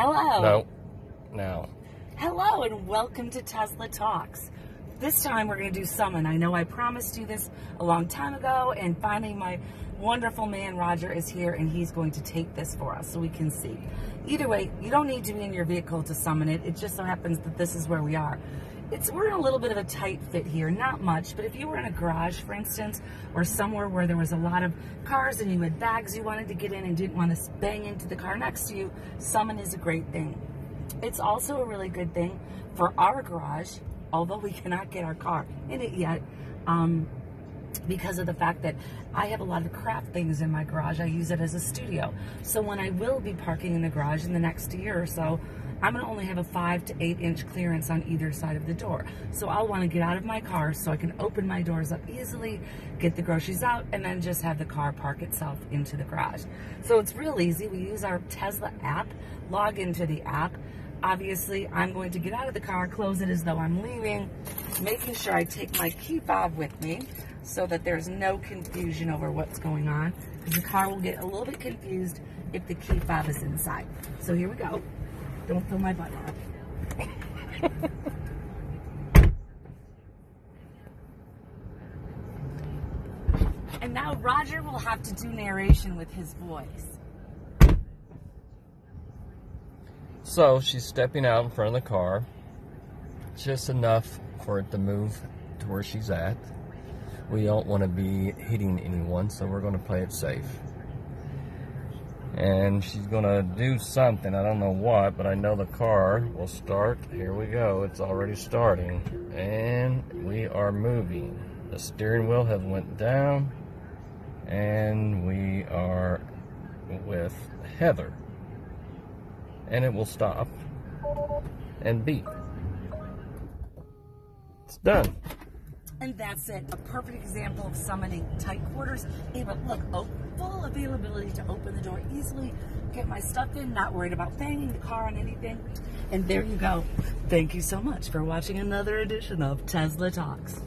Hello. No. Now. Hello and welcome to Tesla Talks. This time we're going to do summon. I know I promised you this a long time ago, and finally my wonderful man Roger is here and he's going to take this for us so we can see. Either way, you don't need to be in your vehicle to summon it. It just so happens that this is where we are. It's we're in a little bit of a tight fit here, not much, but if you were in a garage, for instance, or somewhere where there was a lot of cars and you had bags you wanted to get in and didn't want to bang into the car next to you, summon is a great thing. It's also a really good thing for our garage, although we cannot get our car in it yet, um, because of the fact that I have a lot of craft things in my garage. I use it as a studio. So when I will be parking in the garage in the next year or so, I'm to only have a five to eight inch clearance on either side of the door. So I'll want to get out of my car so I can open my doors up easily, get the groceries out, and then just have the car park itself into the garage. So it's real easy. We use our Tesla app, log into the app, Obviously, I'm going to get out of the car, close it as though I'm leaving, making sure I take my key fob with me so that there's no confusion over what's going on because the car will get a little bit confused if the key fob is inside. So here we go. Don't fill my butt up. and now Roger will have to do narration with his voice. So she's stepping out in front of the car, just enough for it to move to where she's at. We don't want to be hitting anyone, so we're going to play it safe. And she's to do something, I don't know what, but I know the car will start. Here we go, it's already starting. And we are moving. The steering wheel has went down, and we are with Heather and it will stop and beep. It's done. And that's it. A perfect example of summoning tight quarters. Able, look, oh, full availability to open the door easily, get my stuff in, not worried about banging the car on anything. And there you go. Thank you so much for watching another edition of Tesla Talks.